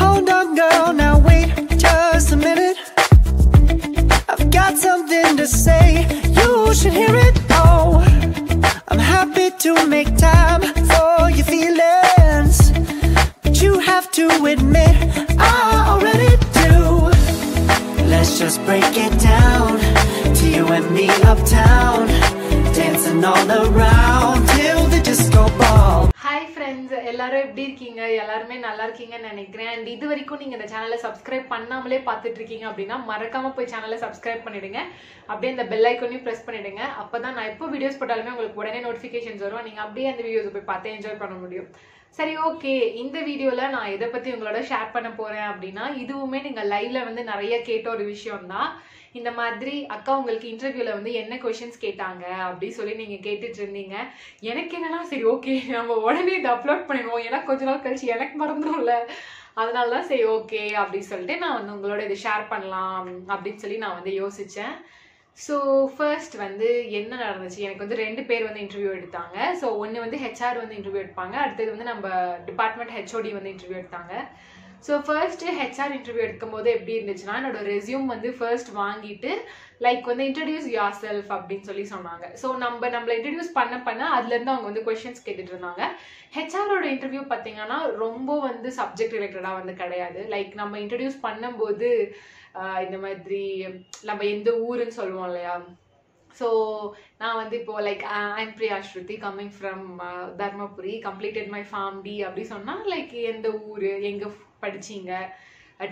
Hold on, girl, now wait just a minute. I've got something to say, you should hear it. Oh, I'm happy to make time for your feelings. But you have to admit, I எப்படி இருக்கீங்க? எல்லாருமே நல்லா இருக்கீங்கன்னு நினைக்கிறேன். And இது வரைக்கும் நீங்க இந்த சேனலை சப்ஸ்கிரைப் பண்ணாமலே பார்த்துட்டு இருக்கீங்க அப்படின்னா மறக்காம போய் சேனலை சப்ஸ்கிரைப் பண்ணிடுங்க. அப்படியே அந்த பெல் ஐக்கனையும் ப்ரெஸ் பண்ணிடுங்க. அப்பதான் நான் எப்போ வீடியோஸ் போட்டாலுமே உங்களுக்கு உடனே நோட்டிஃபிகேஷன்ஸ் வரும். நீங்க அப்படியே அந்த வீடியோஸ் போய் பார்த்து என்ஜாய் பண்ண முடியும். சரி ஓகே இந்த வீடியோவில் நான் எதை பற்றி உங்களோட ஷேர் பண்ண போகிறேன் அப்படின்னா இதுவுமே நீங்கள் லைவில் வந்து நிறைய கேட்ட ஒரு விஷயம் தான் இந்த மாதிரி அக்கா உங்களுக்கு இன்டர்வியூவில் வந்து என்ன கொஷின்ஸ் கேட்டாங்க அப்படி சொல்லி நீங்கள் கேட்டுட்டு இருந்தீங்க. எனக்கு என்னன்னா சரி ஓகே நம்ம உடனே இதை அப்லோட் பண்ணிடுவோம். ஏன்னா கொஞ்ச நாள் கழிச்சு எனக்கு மறந்துடும்ல அதனால தான் சரி ஓகே அப்படின்னு சொல்லிட்டு நான் வந்து உங்களோட இதை ஷேர் பண்ணலாம் அப்படின்னு சொல்லி நான் வந்து யோசித்தேன் ஸோ ஃபர்ஸ்ட் வந்து என்ன நடந்துச்சு? எனக்கு வந்து ரெண்டு பேர் வந்து இன்டர்வியூ எடுத்தாங்க. ஸோ ஒன்று வந்து ஹெச்ஆர் வந்து இன்டர்வியூ எடுப்பாங்க. அடுத்தது வந்து நம்ம டிபார்ட்மெண்ட் ஹெச்ஓடி வந்து இன்டர்வியூ எடுத்தாங்க. ஸோ ஃபர்ஸ்ட் ஹெச்ஆர் இன்டர்வியூ எடுக்கும்போது எப்படி இருந்துச்சுன்னா என்னோட ரெஸ்யூம் வந்து ஃபர்ஸ்ட் வாங்கிட்டு லைக் வந்து இன்ட்ரடியூஸ் யார் செல்ஃப் அப்படின்னு சொல்லி சொன்னாங்க. ஸோ நம்ம நம்மளை இன்ட்ரடியூஸ் பண்ண பண்ண அதுலேருந்து அவங்க வந்து கொஷின்ஸ் கேட்டுட்டு இருந்தாங்க. ஹெச்ஆரோட இன்டர்வியூ பார்த்தீங்கன்னா ரொம்ப வந்து சப்ஜெக்ட் ரிலேட்டடாக வந்து கிடையாது. லைக் நம்ம இன்ட்ரடியூஸ் பண்ணும்போது இந்த மாதிரி நம்ம எந்த ஊருன்னு சொல்லுவோம் இல்லையா? ஸோ நான் வந்து இப்போ like I'm Priya Shruti coming from Dharmapuri. Completed my Pharm D அப்படி சொன்னால் லைக் எந்த ஊர் எங்கே படிச்சீங்க?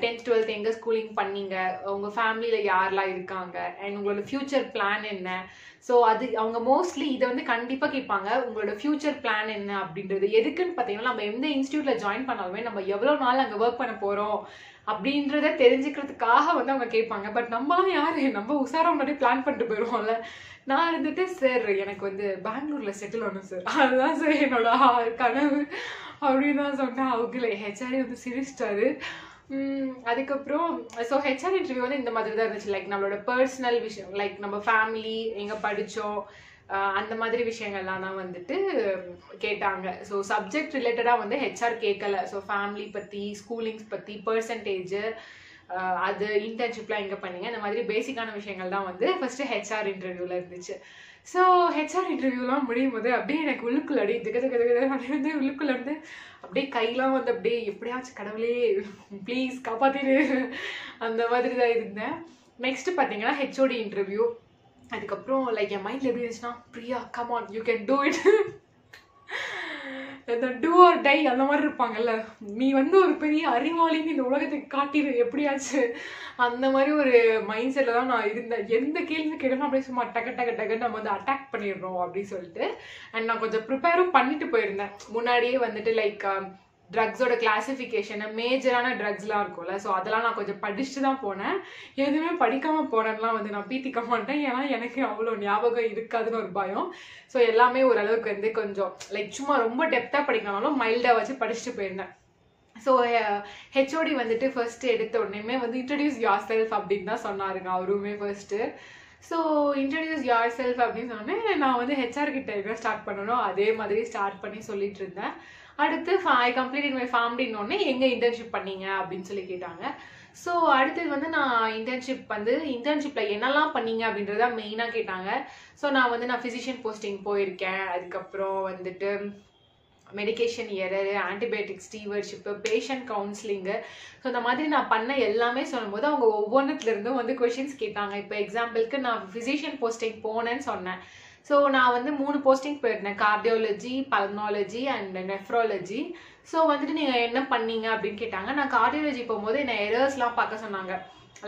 டென்த் டுவெல்த் எங்கே ஸ்கூலிங் பண்ணீங்க? உங்கள் ஃபேமிலியில் யாரெல்லாம் இருக்காங்க? அண்ட் உங்களோட ஃப்யூச்சர் பிளான் என்ன? ஸோ அது அவங்க மோஸ்ட்லி இதை வந்து கண்டிப்பாக கேட்பாங்க. உங்களோட ஃப்யூச்சர் பிளான் என்ன அப்படின்றது? எதுக்குன்னு பார்த்தீங்கன்னா நம்ம எந்த இன்ஸ்டியூட்டில் ஜாயின் பண்ணாலுமே நம்ம எவ்வளோ நாள் அங்கே ஒர்க் பண்ண போகிறோம் அப்படின்றத தெரிஞ்சுக்கிறதுக்காக வந்து அவங்க கேட்பாங்க. பட் நம்மளாம் யார்? நம்ம உஷாரா முன்னாடி பிளான் பண்ணிட்டு போயிடுவோம்ல நான் இருந்துட்டு சார் எனக்கு வந்து பெங்களூர்ல செட்டில் ஆகணும் சார் அதுதான் சார் என்னோட கனவு. அப்படின்னு தான் சொன்னேன். அவங்களே ஹெச்ஆர்ஏ வந்து சிரிச்சிட்டாரு. அதுக்கப்புறம் ஸோ ஹெச்ஆர் இன்டர்வியூ வந்து இந்த மாதிரி தான் இருந்துச்சு. லைக் நம்மளோட பர்சனல் விஷயம். லைக் நம்ம ஃபேமிலி எங்கே படித்தோம் அந்த மாதிரி விஷயங்கள்லாம் தான் வந்துட்டு கேட்டாங்க. ஸோ சப்ஜெக்ட் ரிலேட்டடாக வந்து ஹெச்ஆர் கேட்கல. ஸோ ஃபேமிலி பற்றி ஸ்கூலிங்ஸ் பற்றி பர்சன்டேஜ் அது இன்டர்ன்ஷிப்லாம் எங்கே பண்ணீங்க? இந்த மாதிரி பேசிக்கான விஷயங்கள் தான் வந்து ஃபர்ஸ்ட் ஹெச்ஆர் இன்டர்வியூவில் இருந்துச்சு. ஸோ ஹெச்ஆர் இன்டர்வியூலாம் முடியும் போது அப்படியே எனக்கு உள்ளுக்குள்ள அப்படியே திக திக திக வந்து உள்ளுக்குள்ள இருந்து அப்படியே கையெல்லாம் வந்து அப்படியே எப்படியாச்சும் கடவுளே ப்ளீஸ் காப்பாத்திரு. அந்த மாதிரி தான் இருந்தேன். நெக்ஸ்ட் பார்த்தீங்கன்னா ஹெச்ஓடி இன்டர்வியூ அதுக்கப்புறம் லைக் என் மைண்டில் எப்படி இருந்துச்சுன்னா Priya come on you can do it இந்த டூ ஆர் டை அந்த மாதிரி இருப்பாங்கல்ல. நீ வந்து ஒரு பெரிய அறிவாளின்னு இந்த உலகத்துக்கு காட்டிடு எப்படியாச்சு? அந்த மாதிரி ஒரு மைண்ட் செட்டில் தான் நான் இருந்தேன். எந்த கேள்வி கேட்டாலும் அப்படியே சும்மா டக்கு டக்கு டக்குன்னு நம்ம வந்து அட்டாக் பண்ணிடுறோம் அப்படின்னு சொல்லிட்டு அண்ட் நான் கொஞ்சம் ப்ரிப்பேரும் பண்ணிட்டு போயிருந்தேன். முன்னாடியே வந்துட்டு லைக் ட்ரக்ஸோட கிளாசிஃபிகேஷன் மேஜரான ட்ரக்ஸ்லாம் இருக்கும்ல. ஸோ அதெல்லாம் நான் கொஞ்சம் படிச்சுட்டு தான் போனேன். எதுவுமே படிக்காமல் போனேன்லாம் வந்து நான் பீத்திக்க மாட்டேன். ஏன்னா எனக்கு அவ்வளோ ஞாபகம் இருக்காதுன்னு ஒரு பயம். ஸோ எல்லாமே ஓரளவுக்கு வந்து கொஞ்சம் லைக் சும்மா ரொம்ப டெப்த்தாக படிக்கணும்னாலும் மைல்டாக வச்சு படிச்சுட்டு போயிருந்தேன். ஸோ ஹெச்ஓடி வந்துட்டு ஃபர்ஸ்ட் எடுத்த உடனேமே வந்து இன்ட்ரடியூஸ் யார் செல்ஃப் அப்படின்னு தான் சொன்னாருங்க அவருமே first so introduce yourself அப்படின்னு சொன்னேன் நான் வந்து ஹெச்ஆர் கிட்ட என்ன ஸ்டார்ட் பண்ணணும். அதே மாதிரி ஸ்டார்ட் பண்ணி சொல்லிட்டு இருந்தேன். அடுத்து ஐ கம்ப்ளீட் மை ஃபேமிலின்னொடனே எங்கே இன்டர்ன்ஷிப் பண்ணீங்க அப்படின்னு சொல்லி கேட்டாங்க. ஸோ அடுத்தது வந்து நான் இன்டர்ன்ஷிப் வந்து இன்டர்ன்ஷிப்பில் என்னெல்லாம் பண்ணீங்க அப்படின்றத மெயினாக கேட்டாங்க. ஸோ நான் வந்து நான் ஃபிசிஷியன் போஸ்டிங் போயிருக்கேன். அதுக்கப்புறம் வந்துட்டு medication error antibiotic stewardship patient counselling so இந்த மாதிரி நான் பண்ண எல்லாமே சொல்லும்போது அவங்க ஒவ்வொன்றுத்துலேருந்தும் வந்து கொஷின்ஸ் கேட்டாங்க. இப்போ எக்ஸாம்பிளுக்கு நான் ஃபிசிஷியன் போஸ்டிங் போனேன்னு சொன்னேன். ஸோ நான் வந்து மூணு போஸ்டிங் போயிருந்தேன். Cardiology pulmonology and nephrology so வந்துட்டு நீங்கள் என்ன பண்ணீங்க அப்படின்னு கேட்டாங்க. நான் கார்டியாலஜி போகும்போது என்னை எரர்ஸ்லாம் பார்க்க சொன்னாங்க.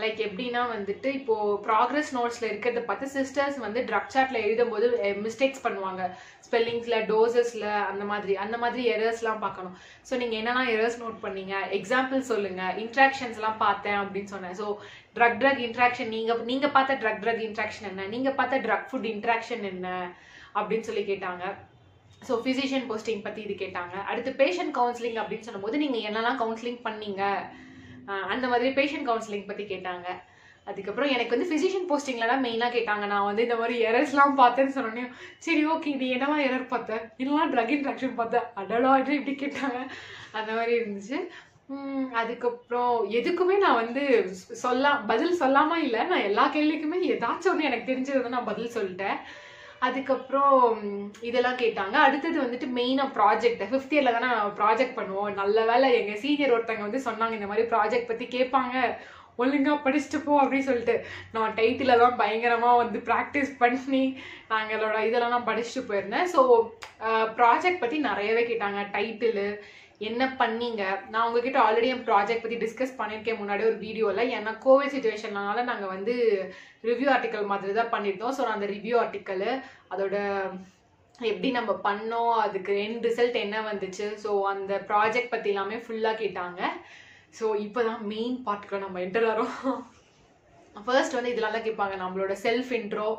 லைக் எப்படின்னா வந்துட்டு இப்போ ப்ராக்ரஸ் நோட்ஸ்ல இருக்கிறத பார்த்து சிஸ்டர்ஸ் வந்து ட்ரக் சார்ட்ல எழுதும்போது மிஸ்டேக்ஸ் பண்ணுவாங்க. ஸ்பெல்லிங்ஸ்ல டோசஸ்ல அந்த மாதிரி அந்த மாதிரி எரர்ஸ்லாம் பார்க்கணும். ஸோ நீங்க என்னெல்லாம் எரர்ஸ் நோட் பண்ணீங்க? எக்ஸாம்பிள் சொல்லுங்க. இன்ட்ராக்ஷன்ஸ்லாம் பார்த்தேன் அப்படின்னு சொன்னேன். ஸோ ட்ரக் ட்ரக் இன்ட்ராக்ஷன் நீங்க நீங்க பார்த்த ட்ரக் ட்ரக் இன்ட்ராக்ஷன் என்ன? நீங்க பார்த்த ட்ரக் ஃபுட் இன்ட்ராக்ஷன் என்ன? அப்படின்னு சொல்லி கேட்டாங்க. ஸோ ஃபிசிஷியன் போஸ்டிங் பற்றி இது கேட்டாங்க. அடுத்து பேஷண்ட் கவுன்சிலிங் அப்படின்னு சொல்லும்போது நீங்கள் என்னெல்லாம் கவுன்சிலிங் பண்ணீங்க? அந்த மாதிரி பேஷண்ட் கவுன்சிலிங் பற்றி கேட்டாங்க. அதுக்கப்புறம் எனக்கு வந்து ஃபிசிஷியன் போஸ்டிங்ல தான் மெயினாக கேட்டாங்க. நான் வந்து இந்த மாதிரி எரர்ஸ்லாம் பார்த்தேன்னு சொன்னோன்னே சரி ஓகே நீ என்னவா எரர் பார்த்தேன் இதெல்லாம் ட்ரக் இன்ட்ராக்ஷன் பார்த்தேன் அடலோ இது இப்படி கேட்டாங்க. அந்த மாதிரி இருந்துச்சு. அதுக்கப்புறம் எதுக்குமே நான் வந்து சொல்ல பதில் சொல்லாமல் இல்லை. நான் எல்லா கேள்விக்குமே ஏதாச்சும் ஒன்று எனக்கு தெரிஞ்சது நான் பதில் சொல்லிட்டேன். அதுக்கப்புறம் இதெல்லாம் கேட்டாங்க. அடுத்தது வந்துட்டு மெயினாக ப்ராஜெக்ட் ஃபிஃப்த் இயரில் தானே ப்ராஜெக்ட் பண்ணுவோம். நல்ல வேலை எங்கள் சீனியர் ஒருத்தங்க வந்து சொன்னாங்க இந்த மாதிரி ப்ராஜெக்ட் பற்றி கேட்பாங்க. ஒழுங்காக படிச்சுட்டு போ அப்படின்னு சொல்லிட்டு. நான் டைத்தில் தான் பயங்கரமாக வந்து ப்ராக்டிஸ் பண்ணி நாங்களோட இதெல்லாம் நான் படிச்சுட்டு போயிருந்தேன். ஸோ ப்ராஜெக்ட் பற்றி நிறையவே கேட்டாங்க. டைட்டிலு என்ன பண்ணீங்க? நான் உங்ககிட்ட ஆல்ரெடி என் ப்ராஜெக்ட் பற்றி டிஸ்கஸ் பண்ணியிருக்கேன் முன்னாடி ஒரு வீடியோவில் ஏன்னா கோவிட் சுச்சுவேஷன்னால நாங்கள் வந்து ரிவ்யூ ஆர்டிக்கல் மாதிரி தான் பண்ணியிருந்தோம். ஸோ அந்த ரிவ்யூ ஆர்டிக்கல் அதோட எப்படி நம்ம பண்ணோம் அதுக்கு என் ரிசல்ட் என்ன வந்துச்சு? ஸோ அந்த ப்ராஜெக்ட் பற்றி எல்லாமே ஃபுல்லாக கேட்டாங்க. ஸோ இப்போ தான் மெயின் பார்ட்டுக்கு நம்ம என்டர் வரோம் ஃபர்ஸ்ட் வந்து இதெல்லாம் கேட்பாங்க. நம்மளோட செல்ஃப் இன்ட்ரோ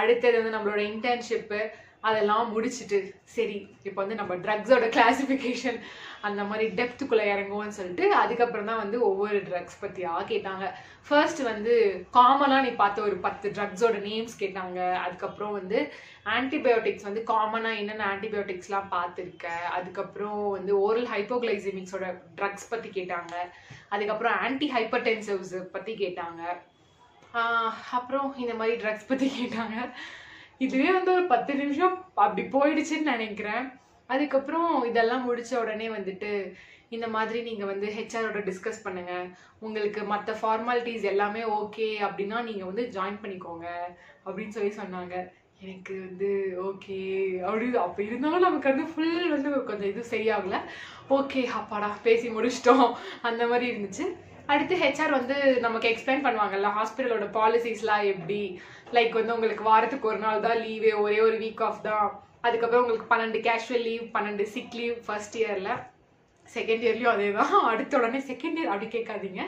அடுத்தது வந்து நம்மளோட இன்டர்ன்ஷிப்பு அதெல்லாம் முடிச்சுட்டு சரி இப்போ வந்து நம்ம ட்ரக்ஸோட கிளாசிஃபிகேஷன் அந்த மாதிரி டெப்த்துக்குள்ளே இறங்குவோம்னு சொல்லிட்டு அதுக்கப்புறம் தான் வந்து ஒவ்வொரு ட்ரக்ஸ் பற்றியாக கேட்டாங்க. ஃபர்ஸ்ட் வந்து காமனாக நீ பார்த்த ஒரு பத்து ட்ரக்ஸோட நேம்ஸ் கேட்டாங்க. அதுக்கப்புறம் வந்து ஆன்டிபயோட்டிக்ஸ் வந்து காமனாக என்னென்ன ஆன்டிபயோட்டிக்ஸ்லாம் பார்த்துருக்க? அதுக்கப்புறம் வந்து ஓரல் ஹைப்போகிளைசிமிக்ஸோட ட்ரக்ஸ் பற்றி கேட்டாங்க. அதுக்கப்புறம் ஆன்டி ஹைப்பர்டென்சிவ்ஸ் பற்றி கேட்டாங்க அப்புறம் இந்த மாதிரி ட்ரக்ஸ் பற்றி கேட்டாங்க. இதுவே வந்து ஒரு பத்து நிமிஷம் அப்படி போயிடுச்சுன்னு நினைக்கிறேன். அதுக்கப்புறம் இதெல்லாம் முடிச்ச உடனே வந்துட்டு இந்த மாதிரி நீங்கள் வந்து ஹெச்ஆரோட டிஸ்கஸ் பண்ணுங்க. உங்களுக்கு மற்ற ஃபார்மாலிட்டிஸ் எல்லாமே ஓகே அப்படின்னா நீங்கள் வந்து ஜாயின் பண்ணிக்கோங்க அப்படின்னு சொல்லி சொன்னாங்க. எனக்கு வந்து ஓகே அப்படி அப்போ இருந்தாலும் நமக்கு வந்து ஃபுல் வந்து கொஞ்சம் இது சரியாகல. ஓகே அப்பாடா பேசி முடிச்சிட்டோம். அந்த மாதிரி இருந்துச்சு. அடுத்து ஹெச்ஆர் வந்து நமக்கு எக்ஸ்பிளைன் பண்ணுவாங்கல்ல ஹாஸ்பிட்டலோட பாலிசிஸ்லாம் எப்படி? லைக் வந்து உங்களுக்கு வாரத்துக்கு ஒரு நாள் தான் லீவே ஒரே ஒரு வீக் ஆஃப் தான். அதுக்கப்புறம் உங்களுக்கு பன்னெண்டு கேஷுவல் லீவ் பன்னெண்டு சிக் லீவ் ஃபர்ஸ்ட் இயரில் செகண்ட் இயர்லேயும் அதே தான் அடுத்த உடனே செகண்ட் இயர் அப்படி கேட்காதீங்க.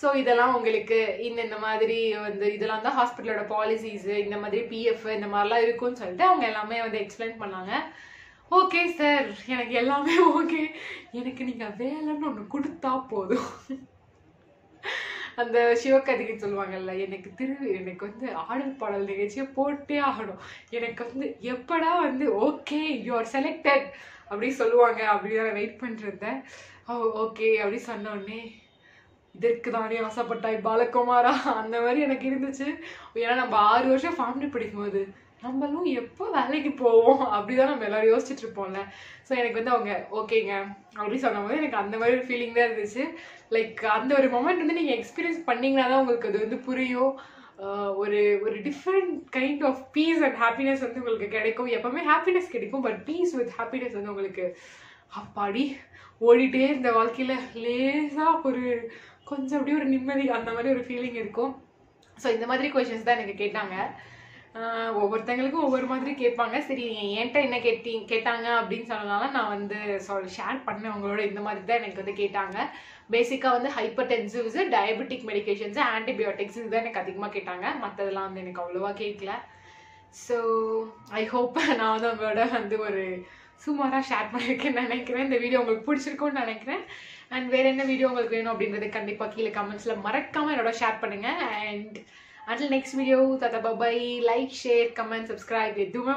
ஸோ இதெல்லாம் உங்களுக்கு இந்த இந்த மாதிரி வந்து இதெல்லாம் தான் ஹாஸ்பிட்டலோட பாலிசிஸு இந்த மாதிரி பிஎஃப் இந்த மாதிரிலாம் இருக்கும்னு சொல்லிட்டு அவங்க எல்லாமே வந்து எக்ஸ்பிளைன் பண்ணாங்க. ஓகே சார் எனக்கு எல்லாமே ஓகே எனக்கு நீங்கள் வேலைன்னு ஒன்று கொடுத்தா போதும். அந்த சிவகதிகை சொல்லுவாங்கல்ல எனக்கு திரு எனக்கு வந்து ஆடல் பாடல் நிகழ்ச்சியை போட்டே ஆகணும். எனக்கு வந்து எப்படா வந்து ஓகே யூ ஆர் செலக்டட் அப்படி சொல்லுவாங்க. அப்படி நான் வெயிட் பண்ணிருந்தேன் ஓ ஓகே அப்படி சொன்ன உடனே இதற்கு தானே ஆசைப்பட்டாய் பாலகுமாரா? அந்த மாதிரி எனக்கு இருந்துச்சு. ஏன்னா நம்ம ஆறு வருஷம் ஃபேமிலி படிக்கும்போது நம்மளும் எப்போ வேலைக்கு போவோம்? அப்படிதான் நம்ம எல்லாரும் யோசிச்சுட்டு இருப்போம்ல. ஸோ எனக்கு வந்து அவங்க ஓகேங்க. அப்படி சொன்னபோது எனக்கு அந்த மாதிரி ஒரு ஃபீலிங் தான் இருந்துச்சு. லைக் அந்த ஒரு மொமெண்ட் வந்து நீங்கள் எக்ஸ்பீரியன்ஸ் பண்ணீங்கன்னா தான் உங்களுக்கு அது வந்து புரியும். ஒரு ஒரு different kind of peace and happiness வந்து உங்களுக்கு கிடைக்கும். எப்பவுமே ஹாப்பினஸ் கிடைக்கும் பட் பீஸ் வித் ஹாப்பினஸ் வந்து உங்களுக்கு அப்பாடி ஓடிட்டே இருந்த வாழ்க்கையில் லேசாக ஒரு கொஞ்சம் அப்படியே ஒரு நிம்மதி அந்த மாதிரி ஒரு ஃபீலிங் இருக்கும். ஸோ இந்த மாதிரி கொஷின்ஸ் தான் எனக்கு கேட்டாங்க. ஒவ்வொருத்தங்களுக்கும் ஒவ்வொரு மாதிரி கேட்பாங்க. சரி என்கிட்ட என்ன கேட்டி கேட்டாங்க அப்படின்னு சொன்னதால நான் வந்து சொல் ஷேர் பண்ணேன். அவங்களோட இந்த மாதிரி தான் எனக்கு வந்து கேட்டாங்க. பேசிக்காக வந்து hypertensives diabetic medications antibiotics இதுதான் எனக்கு அதிகமாக கேட்டாங்க. மற்றதெல்லாம் வந்து எனக்கு அவ்வளோவா கேட்கல. ஸோ ஐ ஹோப் நான் வந்து உங்களோட வந்து ஒரு சுமாராக ஷேர் பண்ணியிருக்கேன்னு நினைக்கிறேன். இந்த வீடியோ உங்களுக்கு பிடிச்சிருக்கும்னு நினைக்கிறேன். அண்ட் வேறு என்ன வீடியோ உங்களுக்கு வேணும் அப்படின்றது கண்டிப்பாக கீழே கமெண்ட்ஸில் மறக்காமல் என்னோட ஷேர் பண்ணுங்கள் and Until next video tata bye like share comment comment, subscribe. ये दुमे